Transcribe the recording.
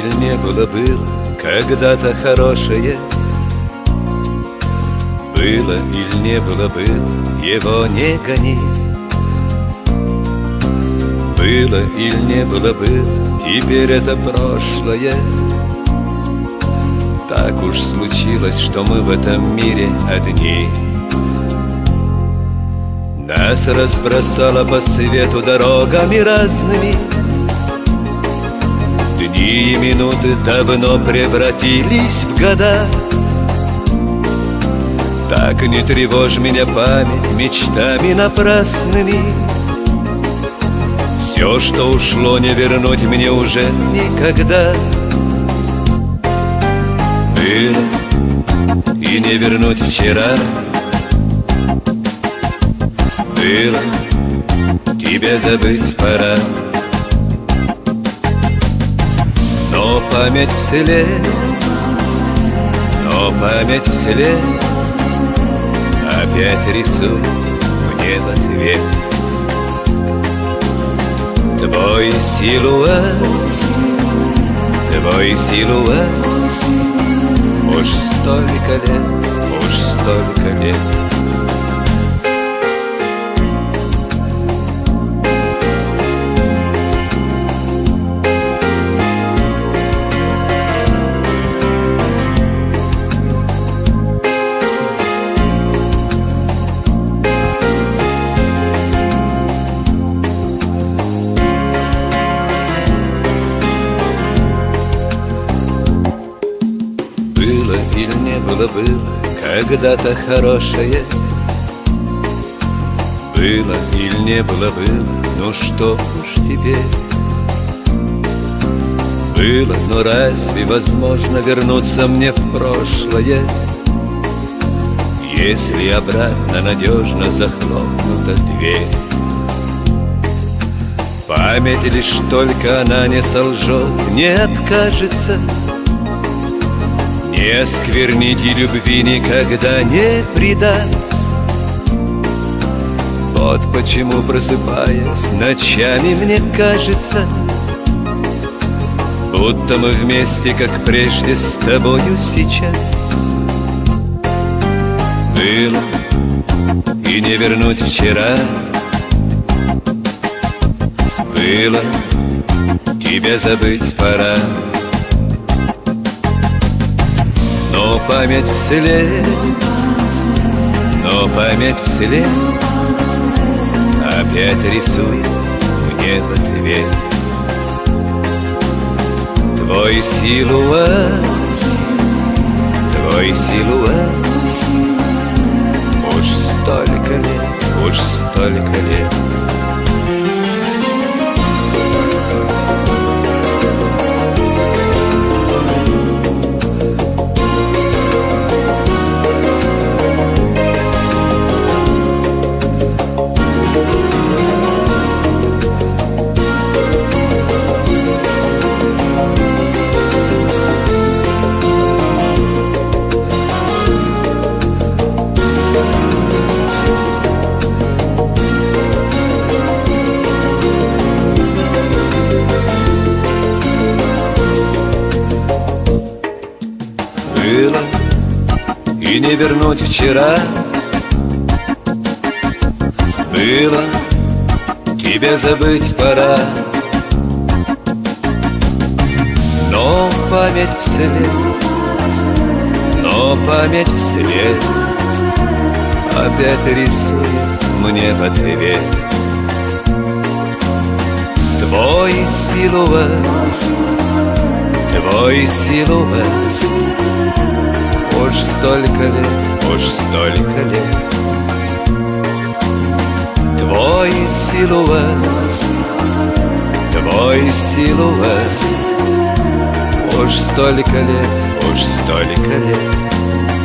было, было когда-то хорошее? Было или не было, было, его не гони. Было или не было, было, теперь это прошлое. Так уж случилось, что мы в этом мире одни. Нас разбросало по свету дорогами разными Дни и минуты давно превратились в года. Так не тревожь меня память мечтами напрасными. Все, что ушло, не вернуть мне уже никогда. Было и не вернуть вчера. Было, тебя забыть пора Но память вселенная, но память вселенная Опять рисует мне в ответ Твой силуэт, твой силуэт. Уж столько лет, уж столько лет Было или не было, было когда-то хорошее. Было или не было, было, ну что уж теперь. Было, но разве возможно вернуться мне в прошлое? Если обратно надежно захлопнута дверь. Память лишь только она не солжет, не откажется не осквернить и любви никогда не предаст. Вот почему, просыпаясь ночами, мне кажется Будто мы вместе, как прежде, с тобою сейчас. Было и не вернуть вчера. Было, тебя забыть пора Но память вселенная, но память вселенная Опять рисует мне в ответ Твой силуэт, твой силуэт Уж столько лет, уж столько лет не вернуть вчера? Было, тебя забыть пора. Но память вслед, но память вслед Опять рисует мне в ответ. Твой силуэт, твой силуэт столько лет, уж столько лет. Твой силуэт, твой силуэт. Уж столько лет, уж столько лет